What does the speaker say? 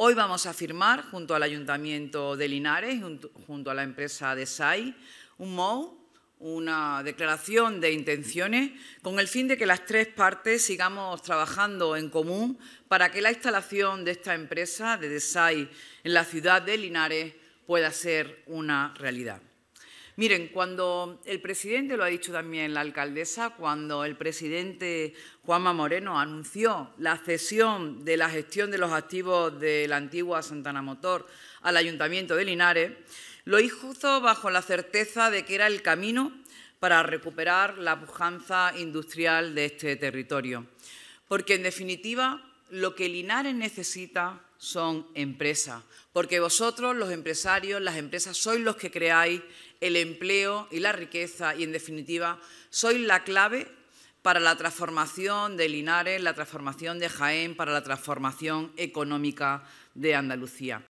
Hoy vamos a firmar, junto al Ayuntamiento de Linares, junto a la empresa de SAI, un MOU, una declaración de intenciones, con el fin de que las tres partes sigamos trabajando en común para que la instalación de esta empresa de DESAI en la ciudad de Linares pueda ser una realidad. Miren, cuando el presidente, lo ha dicho también la alcaldesa, cuando el presidente Juanma Moreno anunció la cesión de la gestión de los activos de la antigua Santana Motor al Ayuntamiento de Linares, lo hizo bajo la certeza de que era el camino para recuperar la pujanza industrial de este territorio. Porque, en definitiva, lo que Linares necesita son empresas, porque vosotros, los empresarios, las empresas, sois los que creáis el empleo y la riqueza y, en definitiva, sois la clave para la transformación de Linares, la transformación de Jaén, para la transformación económica de Andalucía.